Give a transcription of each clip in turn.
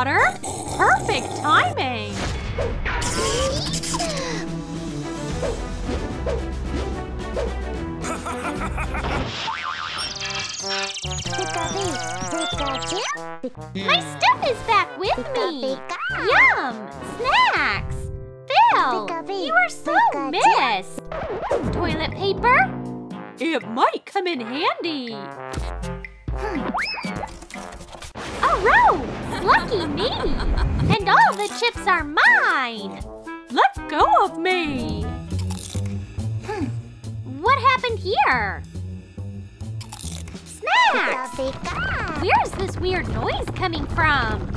Water? Perfect timing! My stuff is back with me. Yum! Snacks! Phil, you are so missed. Toilet paper? It might come in handy! Oh, A rose! Lucky me! And all the chips are mine! Let go of me! Hmm. What happened here? Snacks! Where's this weird noise coming from?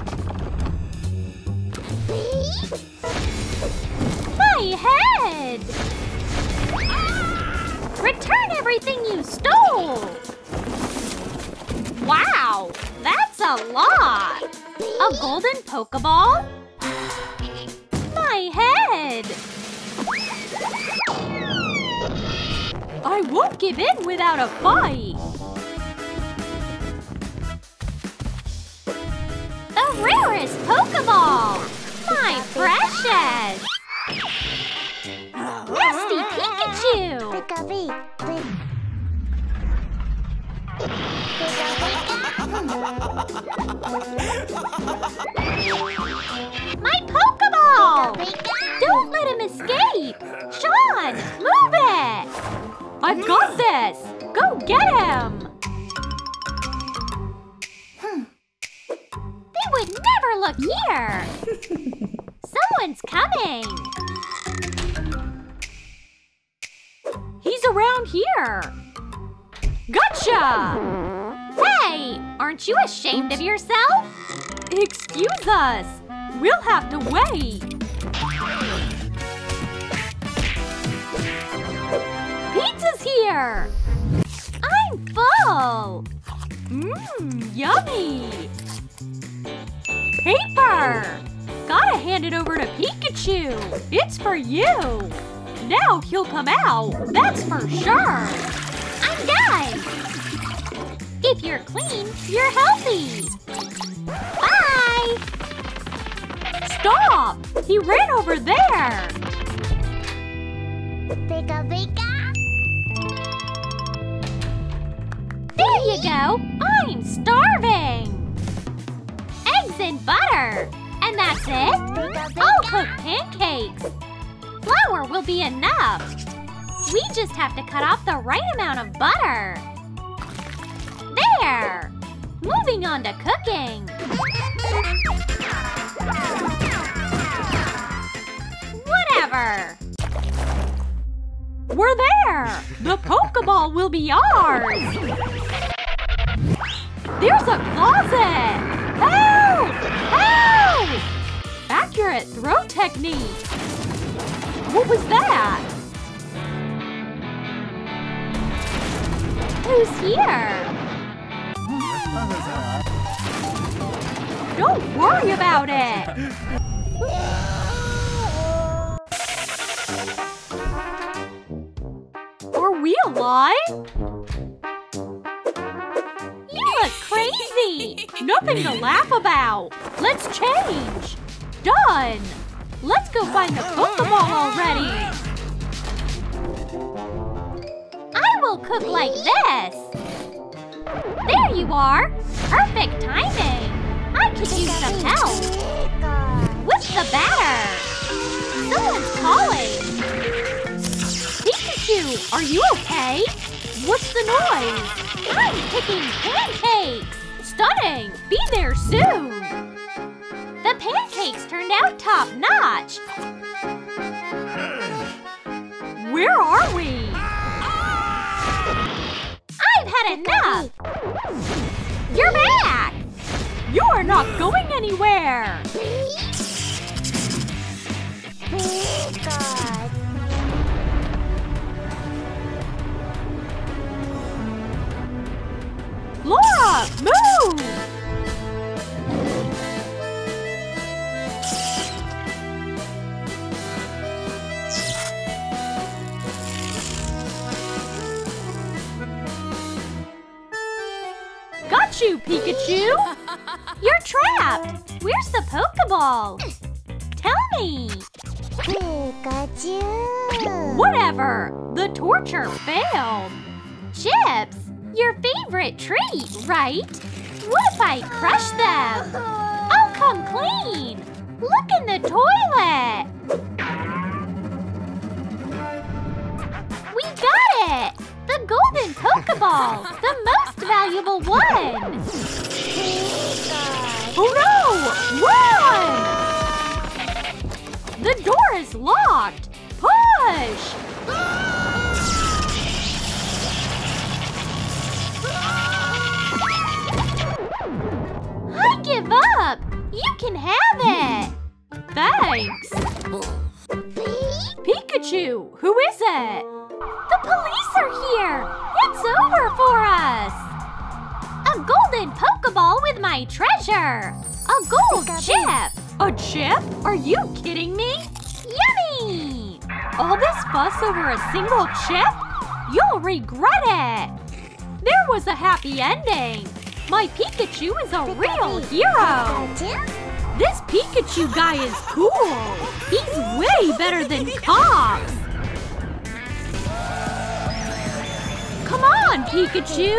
My head! Return everything you stole! Wow, that's a lot! A golden Pokeball? My head! I won't give in without a fight! The rarest Pokeball! My precious! Nasty Pikachu! My Pokeball! Don't let him escape! Sean, move it! I've got this! Go get him! Hmm. They would never look here! Someone's coming! He's around here! Gotcha! Hey, aren't you ashamed of yourself? Excuse us! We'll have to wait! Pizza's here! I'm full! Mmm, yummy! Paper! Gotta hand it over to Pikachu! It's for you! Now he'll come out, that's for sure! I'm done! If you're clean, you're healthy! Bye! Stop! He ran over there! There you go! I'm starving! Eggs and butter! And that's it? I'll cook pancakes! Flour will be enough! We just have to cut off the right amount of butter! There! Moving on to cooking! Whatever! We're there! The Pokeball will be ours! There's a closet! Help! Help! Accurate throw technique! What was that? Who's here? Don't worry about it! Are we alive? You look crazy! Nothing to laugh about! Let's change! Done! Let's go find the Pokeball already! Cook like this! There you are! Perfect timing! I could use some help! Whip the batter! Someone's calling! Pikachu, are you okay? What's the noise? I'm picking pancakes! Stunning! Be there soon! The pancakes turned out top notch! Where are we? Had enough! You're back! You're not going anywhere! Laura, move! The Pokeball? Tell me! Pikachu! Whatever! The torture failed! Chips! Your favorite treat, right? What if I crush them? I'll come clean! Look in the toilet! We got it! The golden Pokeball! The most valuable one! Oh no! Run! The door is locked! Push! I give up! You can have it! Thanks! Pikachu, who is it? The police are here! It's over for us! Golden Pokeball with my treasure! A gold chip! A chip? Are you kidding me? Yummy! All this fuss over a single chip? You'll regret it! There was a happy ending! My Pikachu is a real hero! This Pikachu guy is cool! He's way better than cops! Come on, Pikachu!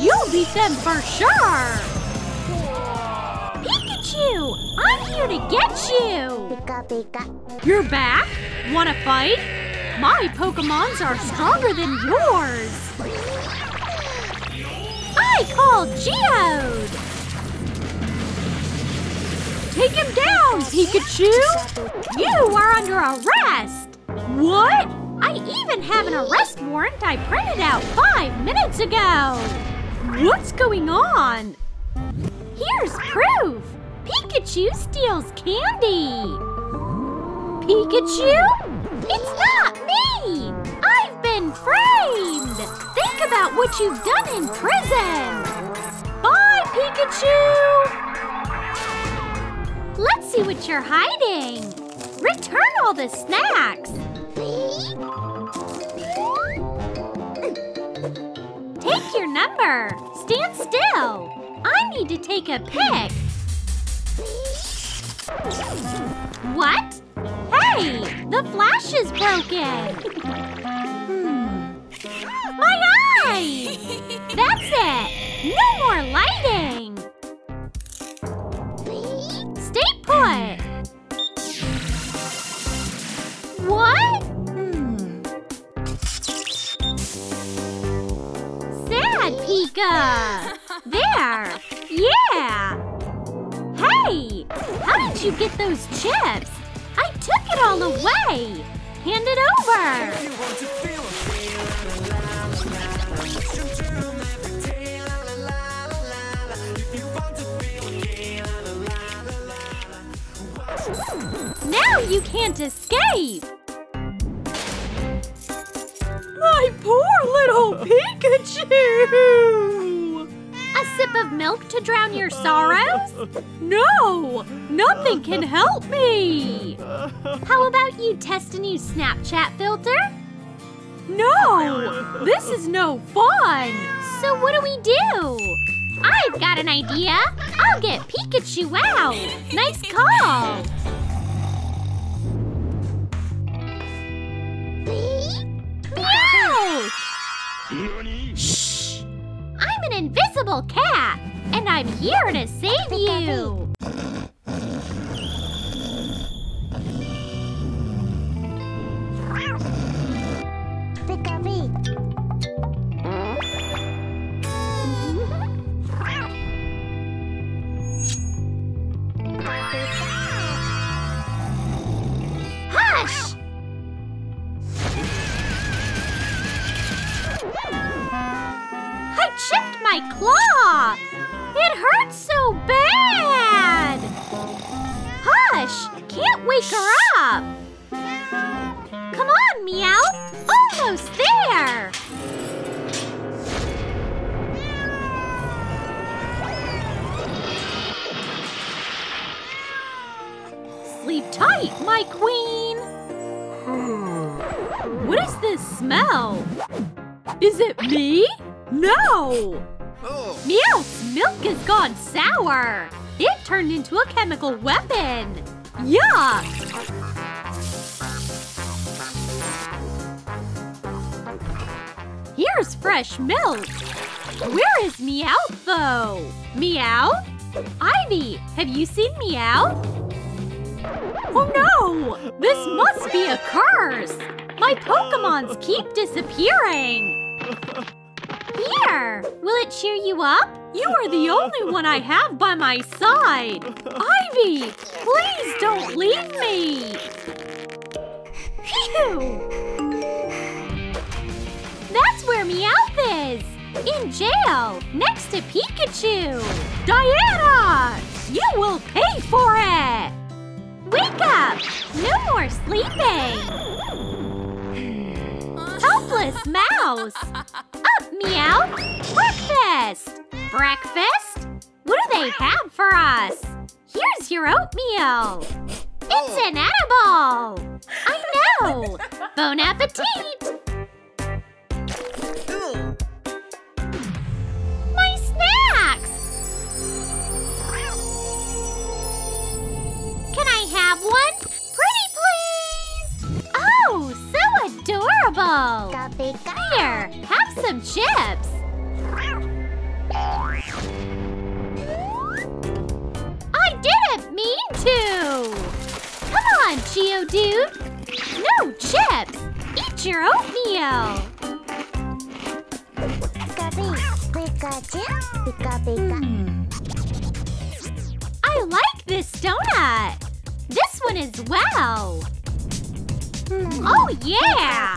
You'll beat them for sure! Pikachu! I'm here to get you! Pika pika. You're back? Wanna fight? My Pokemons are stronger than yours! I call Geodude! Take him down, Pikachu! You are under arrest! What? I even have an arrest warrant I printed out five minutes ago! What's going on? Here's proof! Pikachu steals candy! Pikachu? It's not me! I've been framed! Think about what you've done in prison! Bye, Pikachu! Let's see what you're hiding! Return all the snacks! Your number! Stand still! I need to take a pic! What? Hey! The flash is broken! Hmm. My eye! That's it! No more lighting! Stay put! Sad There! Yeah! Hey! How did you get those chips? I took it all away! Hand it over! Now you can't escape! My poor little Pikachu! A sip of milk to drown your sorrows? No! Nothing can help me! How about you test a new Snapchat filter? No! This is no fun! So what do we do? I've got an idea! I'll get Pikachu out! Nice call! Shh! I'm an invisible cat, and I'm here to save you! Meow, milk has gone sour. It turned into a chemical weapon. Yuck! Here's fresh milk. Where is Meowth, though? Meowth? Ivy, have you seen Meowth? Oh no! This must be a curse! My Pokemons keep disappearing! Here! Will it cheer you up? You are the only one I have by my side! Ivy! Please don't leave me! Phew! That's where Meowth is! In jail, next to Pikachu! Diana! You will pay for it! Wake up! No more sleeping! Helpless mouse! Up, meow! Breakfast! Breakfast? What do they have for us? Here's your oatmeal! It's oh. an edible! I know! Bon appetit! Pika. Here, have some chips. I didn't mean to! Come on, Geodude! No chips! Eat your oatmeal! Pika. I like this donut! This one as well! Oh yeah!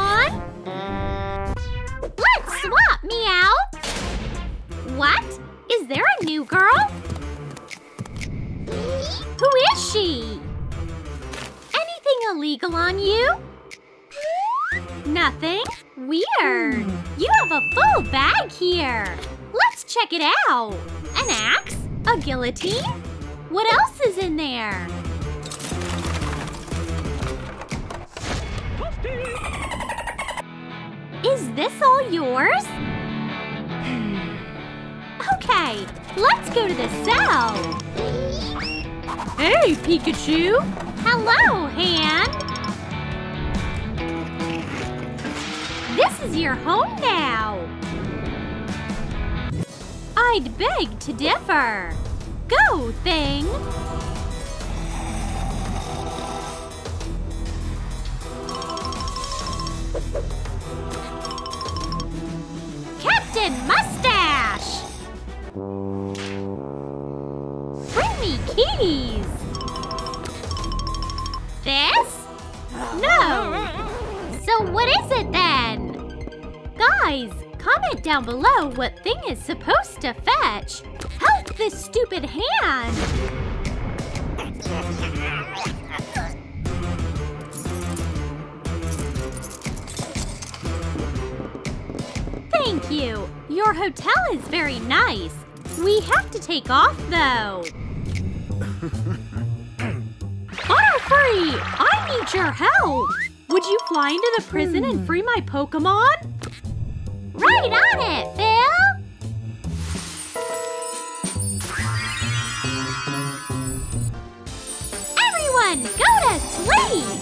here. Let's check it out. An axe? A guillotine? What else is in there? Is this all yours? okay, let's go to the cell. Hey, Pikachu! Hello, Hand! This is your home now! I'd beg to differ. Go, thing! Captain Mustache! Bring me keys! This? No! So what is it then? Guys, comment down below what thing is supposed to fetch. Help this stupid hand! Thank you. Your hotel is very nice. We have to take off though. Butterfree! I need your help! Would you fly into the prison and free my Pokemon? Right on it, Phil! Everyone, go to sleep!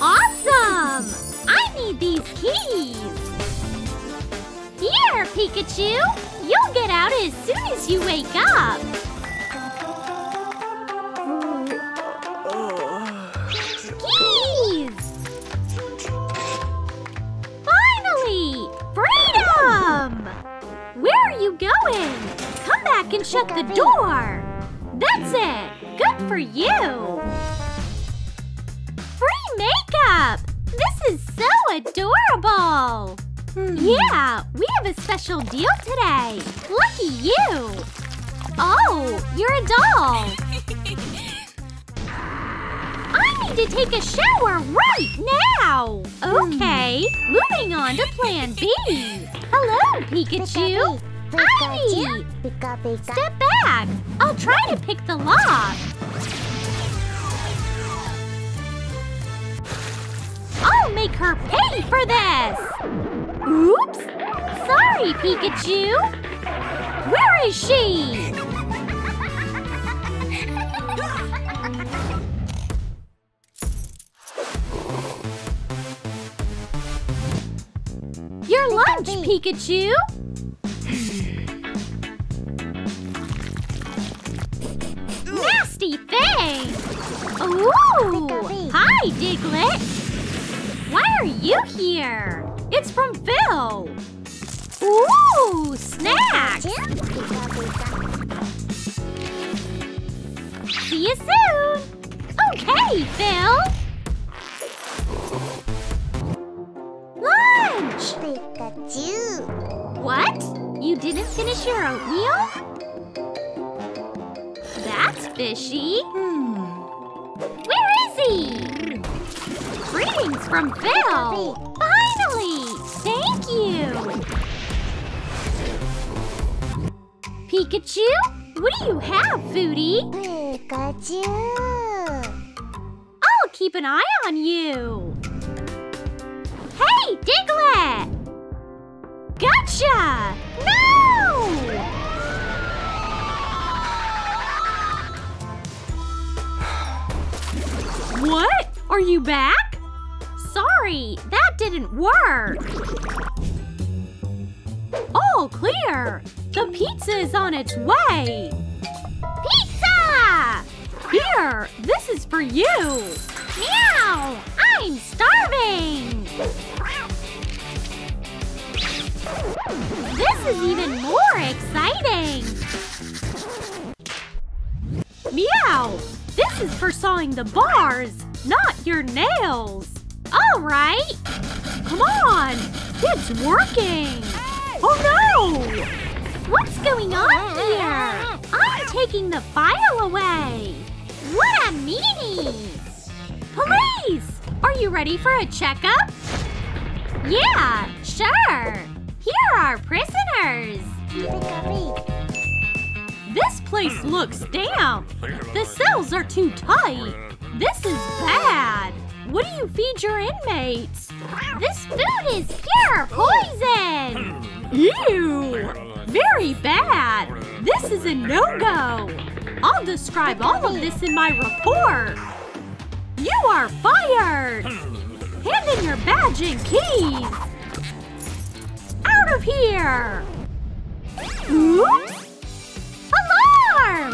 Awesome! I need these keys! Here, Pikachu! You'll get out as soon as you wake up! Come back and shut the door! That's it! Good for you! Free makeup! This is so adorable! Hmm. Yeah, we have a special deal today. Lucky you! Oh, you're a doll! I need to take a shower right now! Hmm. Okay, moving on to plan B. Hello, Pikachu! Ivy! Pika pika. Step back! I'll try to pick the lock. I'll make her pay for this! Oops! Sorry, Pikachu! Where is she? Your lunch, Pikachu! Ooh! Hi, Diglett! Why are you here? It's from Phil! Ooh! Pika. See you soon! Okay, Phil! Lunch! What? You didn't finish your oatmeal? That's fishy. Greetings from Phil! Finally! Thank you! Pikachu? What do you have, Foodie? Pikachu. I'll keep an eye on you. Hey, Diglett! Gotcha! No! What? Are you back? Sorry, that didn't work. All clear. The pizza is on its way. Pizza! Here, this is for you. Meow! I'm starving. This is even more exciting. Meow! This is for sawing the bars, not your nails. All right. Come on. It's working. Oh no! What's going on here? I'm taking the file away. What a meanie! Police! Are you ready for a checkup? Yeah, sure. Here are prisoners. This place looks damp. The cells are too tight. This is bad. What do you feed your inmates? This food is pure poison. Ew. Very bad. This is a no-go. I'll describe all of this in my report. You are fired. Hand in your badge and keys. Out of here. Oops. Alarm!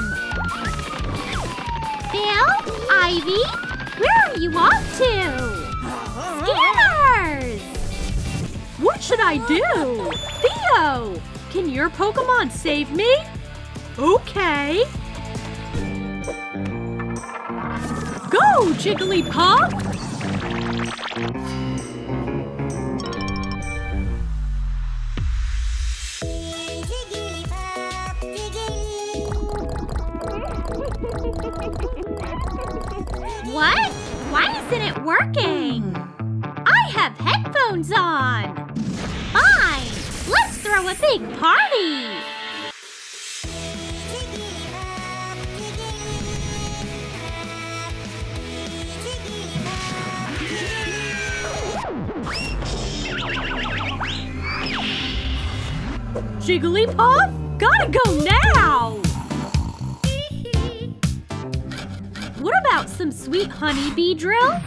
Phil? Ivy? Where are you off to? Scanners! What should I do? Theo! Can your Pokemon save me? Okay. Go, Jigglypuff! Working? I have headphones on. Fine. Let's throw a big party. Jigglypuff, gotta go now. What about some sweet honeybee drill?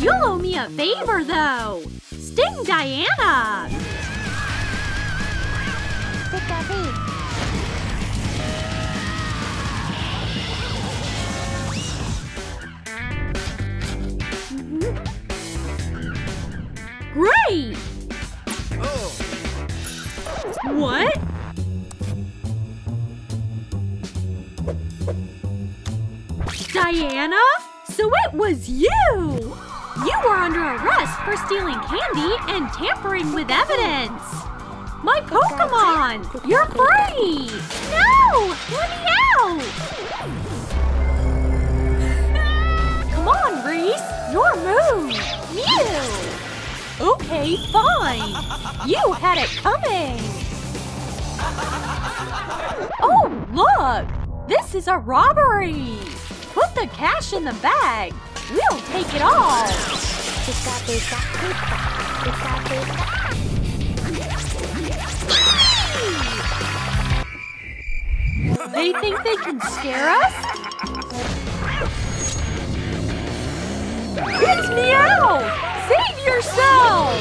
You'll owe me a favor, though. Sting Diana. Great. Oh, What? Diana? So it was you! You were under arrest for stealing candy and tampering with evidence! My Pokemon! You're free! No! Let me out! Come on, Reese! Your move! Mew! Okay, fine! You had it coming! Oh, look! This is a robbery! Put the cash in the bag! We'll take it all! They think they can scare us? It's Meow! Save yourself!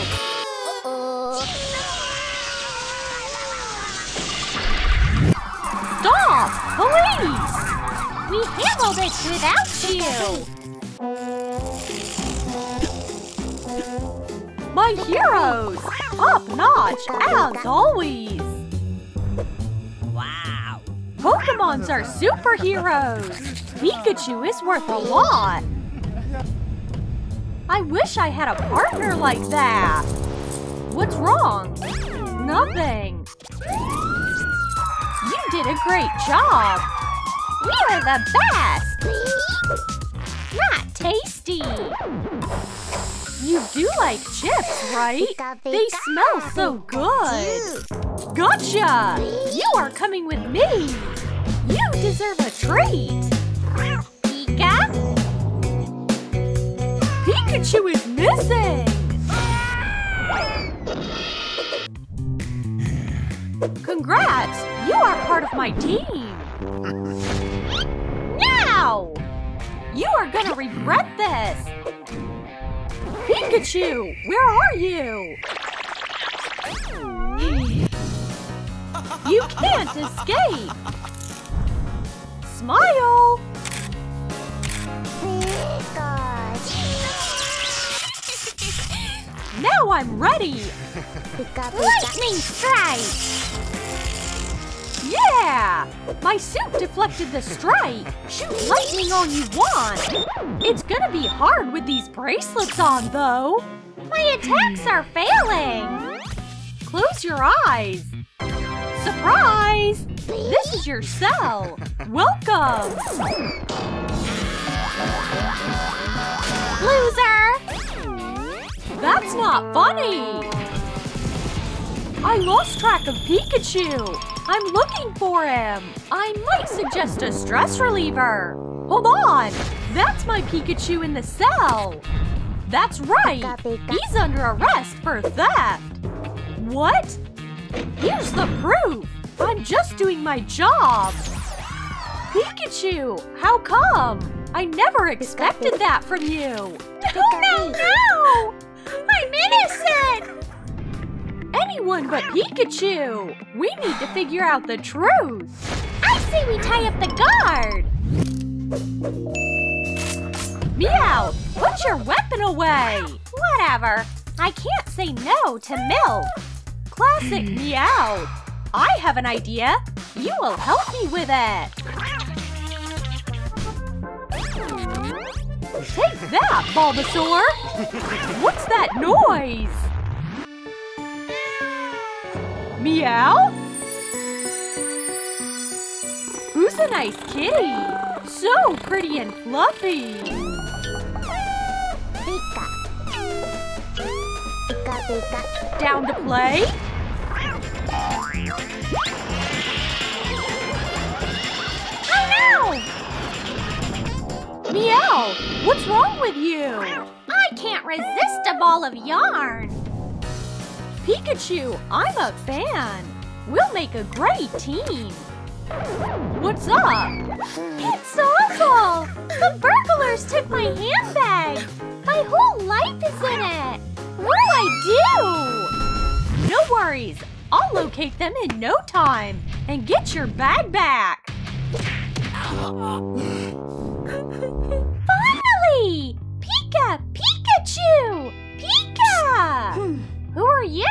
Stop! Police! We handled it without you! My heroes! Top notch, as always! Wow. Pokemons are superheroes! Pikachu is worth a lot! I wish I had a partner like that! What's wrong? Nothing! You did a great job! We are the best! Not tasty! You do like chips, right? They smell so good! Gotcha! You are coming with me! You deserve a treat! Pika? Pikachu is missing! Congrats! You are part of my team! Now! You are gonna regret this! Pikachu! Where are you? You can't escape! Smile! Now I'm ready! Lightning strike! Yeah! My suit deflected the strike! Shoot lightning all you want! It's gonna be hard with these bracelets on, though! My attacks are failing! Close your eyes! Surprise! This is your cell! Welcome! Loser! That's not funny! I lost track of Pikachu! I'm looking for him! I might suggest a stress reliever! Hold on! That's my Pikachu in the cell! That's right! He's under arrest for theft! What? Here's the proof! I'm just doing my job! Pikachu! How come? I never expected that from you! Pika oh, No, no! I'm innocent! Anyone but Pikachu! We need to figure out the truth! I say we tie up the guard! Meow! Put your weapon away! Whatever. I can't say no to milk. Classic Meow! I have an idea! You will help me with it! Take that, Bulbasaur! What's that noise? Meow? Who's a nice kitty? So pretty and fluffy! Pika. Pika pika. Down to play? Oh no! Meow! What's wrong with you? I can't resist a ball of yarn. Pikachu, I'm a fan. We'll make a great team. What's up? It's awful! The burglars took my handbag! My whole life is in it! What do I do? No worries. I'll locate them in no time and get your bag back. Finally! Pika! Pikachu! Who are you?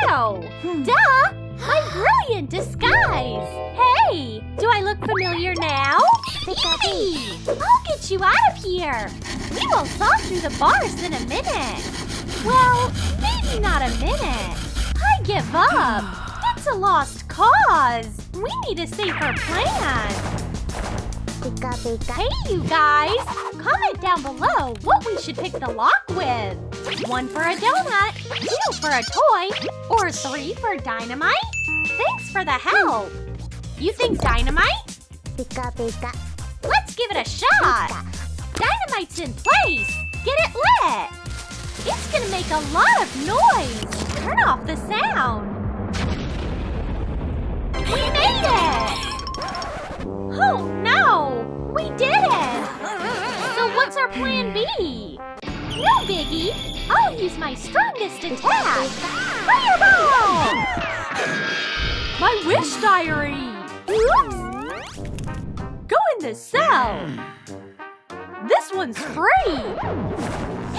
Duh! My brilliant disguise! Hey! Do I look familiar now? Yippee! I'll get you out of here! We will saw through the bars in a minute! Well, maybe not a minute. I give up. It's a lost cause. We need a safer plan. Hey, you guys! Comment down below what we should pick the lock with. One for a donut, two for a toy, or three for dynamite? Thanks for the help. You think dynamite? Pika pika. Let's give it a shot. Dynamite's in place. Get it lit. It's gonna make a lot of noise. Turn off the sound. We made it! Oh no! We did it! So what's our plan B? No biggie! I'll use my strongest attack! Fireball! My wish diary! Oops! Go in the cell! This one's free!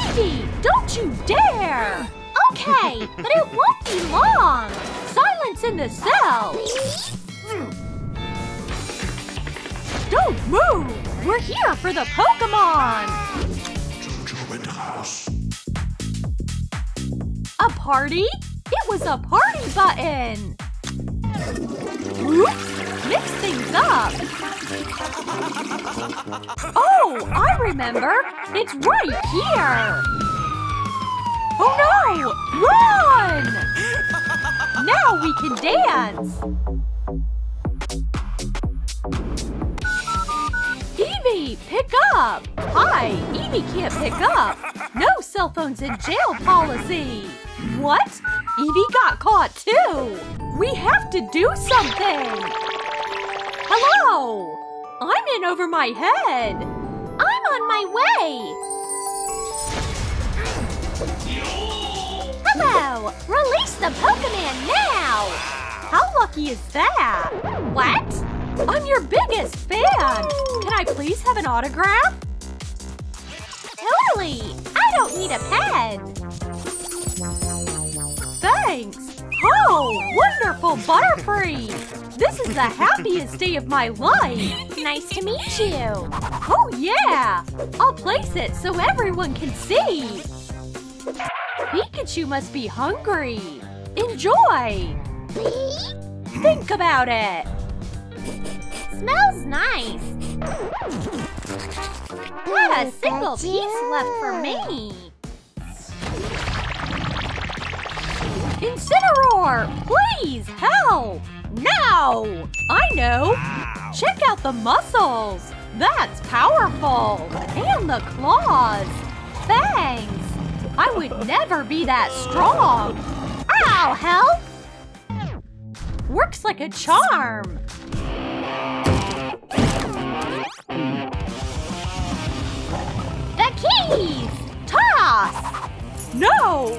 Evie, don't you dare! Okay, but it won't be long! Silence in the cell! Don't move! We're here for the Pokemon! A party? It was a party button! Whoops! Mix things up! Oh, I remember! It's right here! Oh no! Run! Now we can dance! Evie, pick up! Hi, Evie can't pick up! No cell phones in jail policy! What? Evie got caught too! We have to do something! Hello! I'm in over my head! I'm on my way! Hello! Release the Pokemon now! How lucky is that? What? I'm your biggest fan! Can I please have an autograph? Totally! I don't need a pen! Thanks! Oh, wonderful Butterfree! This is the happiest day of my life! Nice to meet you! Oh yeah! I'll place it so everyone can see! Pikachu must be hungry! Enjoy! Think about it! Smells nice! Not a single piece left for me! Incineroar! Please, help! Now! I know! Check out the muscles! That's powerful! And the claws! Fangs! I would never be that strong! Ow, help! Works like a charm! Keys! Toss! No!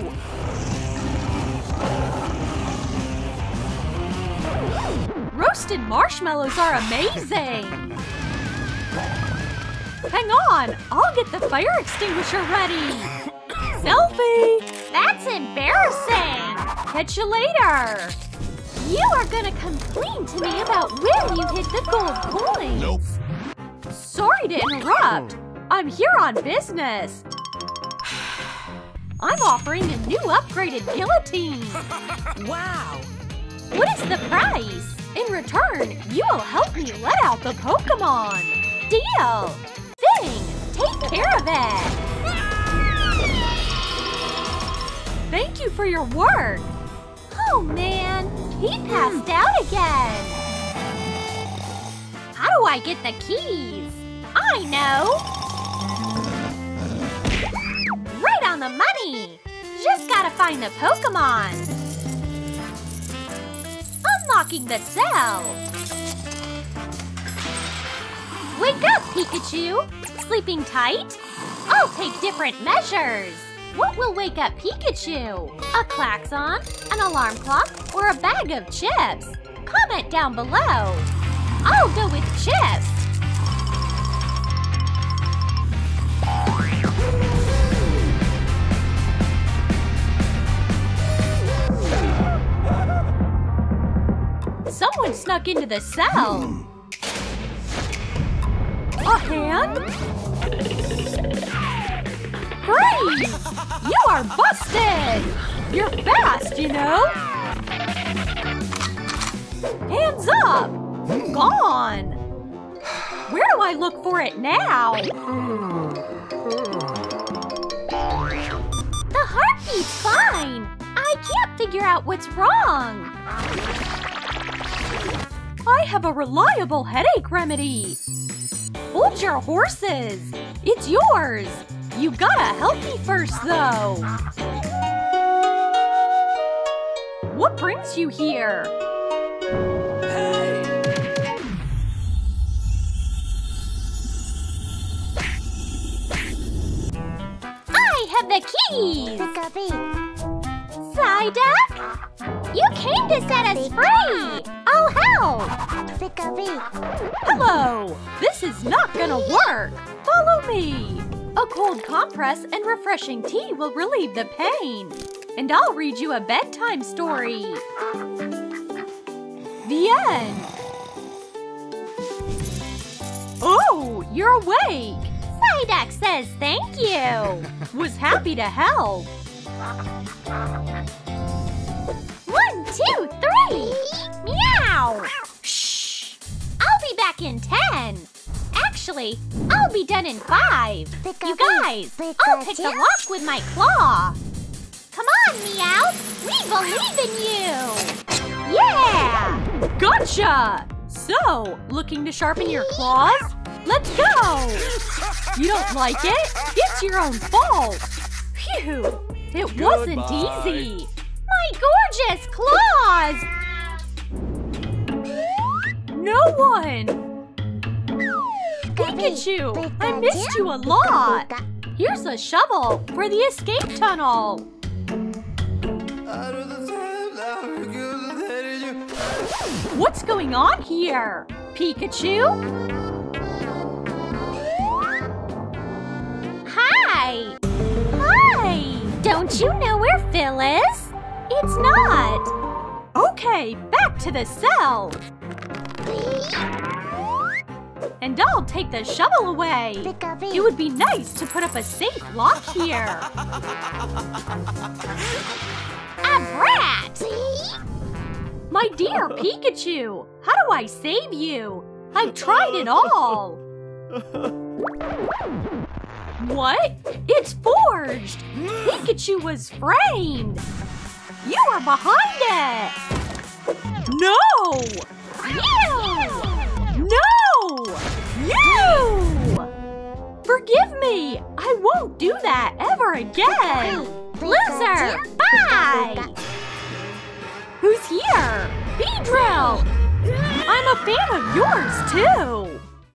Roasted marshmallows are amazing! Hang on, I'll get the fire extinguisher ready! Selfie! That's embarrassing! Catch you later! You are gonna complain to me about where you hid the gold coins! Nope. Sorry to interrupt. I'm here on business. I'm offering a new upgraded guillotine. Wow. What is the price? In return, you will help me let out the Pokemon. Deal. Thing, take care of it. Thank you for your work. Oh man, he passed hmm. out again. How do I get the keys? I know! Right on the money! Just gotta find the Pokemon! Unlocking the cell! Wake up, Pikachu! Sleeping tight? I'll take different measures! What will wake up Pikachu? A klaxon, an alarm clock, or a bag of chips? Comment down below! I'll go with chips! Snuck into the cell! A hand? Freeze! You are busted! You're fast, you know? Hands up! Gone! Where do I look for it now? The heartbeat's fine. I can't figure out what's wrong. I have a reliable headache remedy. Hold your horses. It's yours. You gotta help me first, though. What brings you here? I have the keys. Psyduck, you came to set us free. Help. pika-pee, Hello! This is not gonna work! Follow me! A cold compress and refreshing tea will relieve the pain. And I'll read you a bedtime story. The end. Oh, you're awake! Psyduck says thank you. Was happy to help. One, two, three. Meow. Shh. I'll be back in ten. Actually, I'll be done in five. You guys, I'll pick the lock with my claw. Come on, Meowth. We believe in you. Yeah. Gotcha! So, looking to sharpen your claws? Let's go! You don't like it? It's your own fault! Phew! It wasn't easy! My gorgeous claws. No one! Pikachu! I missed you a lot! Here's a shovel for the escape tunnel! What's going on here? Pikachu? Hi. Hi. Don't you know where Phil is? It's not. Okay, back to the cell! And I'll take the shovel away! It would be nice to put up a safe lock here! A brat. My dear Pikachu! How do I save you? I've tried it all! What? It's forged! Pikachu was framed! You are behind it! No! You. No! Forgive me! I won't do that ever again! Loser. Bye. Who's here? Beedrill! I'm a fan of yours, too!